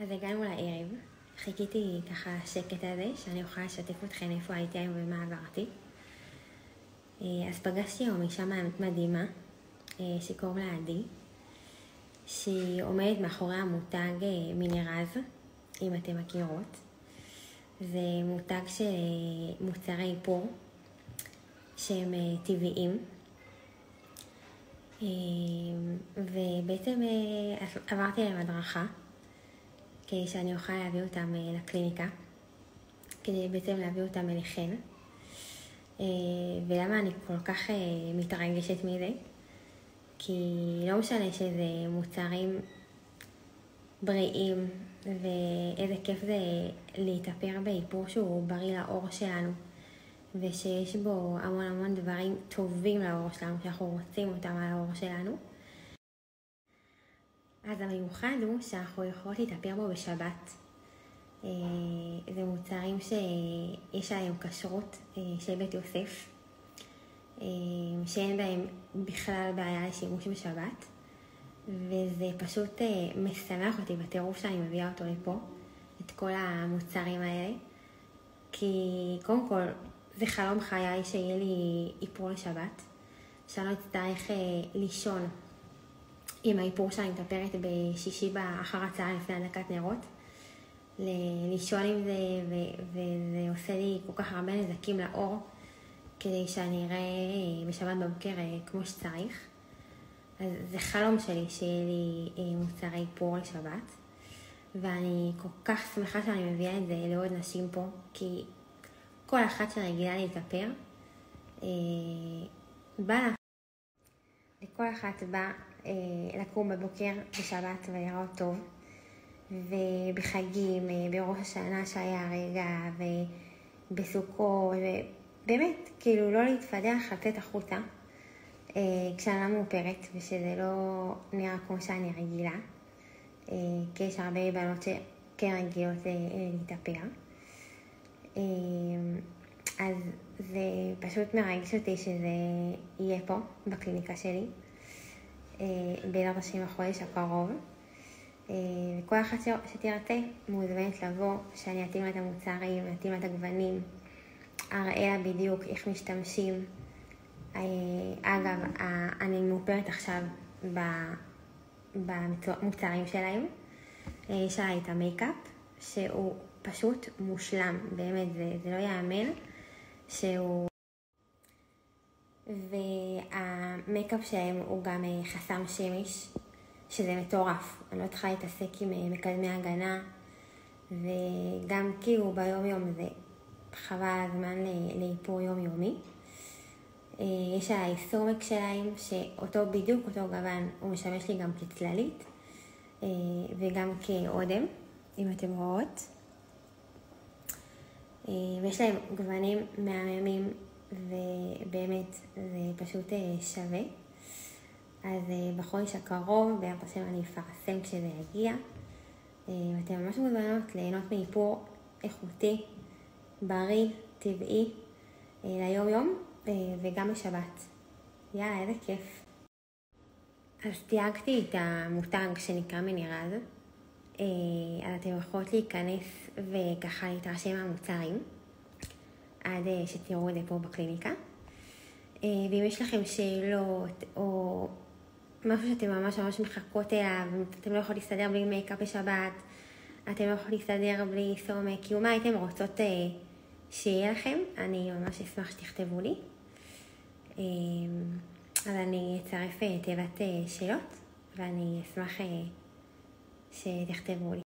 אז הגענו לערב, חיכיתי ככה לשקט הזה, שאני אוכל לשתף אתכם איפה הייתי היום ומה עברתי. אה, אז פגשתי היום אישה מדהימה, אה, שקוראים לה עדי, שהיא עומדת מאחורי המותג אה, מינרז, אם אתם מכירות. זה מותג של מוצרי איפור שהם טבעיים. ובעצם עברתי להם הדרכה. כדי שאני אוכל להביא אותם אה, לקליניקה, כדי בעצם להביא אותם אליכן. אה, ולמה אני כל כך אה, מתרגשת מזה? כי לא משנה שזה מוצרים בריאים, ואיזה כיף זה להתאפר באיפור שהוא בריא לעור שלנו, ושיש בו המון המון דברים טובים לעור שלנו, שאנחנו רוצים אותם על העור שלנו. אז המיוחד הוא שאנחנו יכולות להתאפר בו בשבת. אה, זה מוצרים שיש עליהם כשרות אה, של בית יוסף, אה, שאין בהם בכלל בעיה לשימוש בשבת, וזה פשוט משמח אותי בטירוף שאני מביאה אותו לפה, את כל המוצרים האלה, כי קודם כל זה חלום חיי שיהיה לי איפור לשבת, שאני לא אצטרך לישון עם האיפור שאני מטפרת בשישי אחר הצעה לפני הדלקת נרות. לישון עם זה, ו- וזה עושה לי כל כך הרבה נזקים לאור, כדי שאני אראה אה, בשבת בבוקר אה, כמו שצריך. אז זה חלום שלי שיהיה לי אה, מוצרי איפור לשבת, ואני כל כך שמחה שאני מביאה את זה לעוד נשים פה, כי כל אחת שרגילה להתאפר, בא לה. לכל אחת בא לקום בבוקר בשבת ולראות טוב. ובחגים, אה, בראש השנה שהיה הרגע, ובסוכות, ובאמת, כאילו לא להתפדח, לצאת החוצה, אה, כשאני מאופרת, ושזה לא נראה כמו שאני רגילה, כי יש הרבה בנות שכן רגילות להתאפר. אז זה פשוט מרגש אותי שזה יהיה פה, בקליניקה שלי. אה, בעזרת השם החודש הקרוב. אה, וכל אחת שתרצה מוזמנת לבוא, שאני אתאים לה את המוצרים, אתאים לה את הגוונים, אראה לה בדיוק איך משתמשים. אה, אגב, אני מאופרת עכשיו במוצרים שלהם. יש עליי את המייקאפ, שהוא פשוט מושלם, באמת, זה, זה לא ייאמן, שהוא... והמייקאפ שלהם הוא גם אה, חסם שמש, שזה מטורף. אני לא צריכה להתעסק עם אה, מקדמי הגנה, וגם כאילו ביום יום זה חבל הזמן לאיפור יומיומי. אה, יש עליי סומק שלהם, שאותו בדיוק אותו גוון, הוא משמש לי גם כצללית וגם כאודם, אם אתם רואות. ויש להם גוונים מהממים ובאמת זה פשוט אה, שווה. אז אה, בחודש הקרוב, בעזרת השם אני אפרסם כשזה יגיע. אה, ואתם ממש מוזמנות ליהנות מאיפור איכותי, בריא, טבעי, ליום יום וגם לשבת. יאללה, איזה כיף. אז תייגתי את המותג שנקרא מנירז, אז אתם יכולות להיכנס וככה להתרשם מהמוצרים. עד אה, שתראו את זה פה בקליניקה. אה, ואם יש לכם שאלות או משהו שאתם ממש ממש מחכות אליו, אתם לא יכולים להסתדר בלי מייקאפ בשבת, אתם לא יכולים להסתדר בלי סומק, כאילו מה הייתם רוצות אה, שיהיה לכם, אני ממש אשמח שתכתבו לי. אז אני אצרף תיבת שאלות, ואני אשמח שתכתבו לי.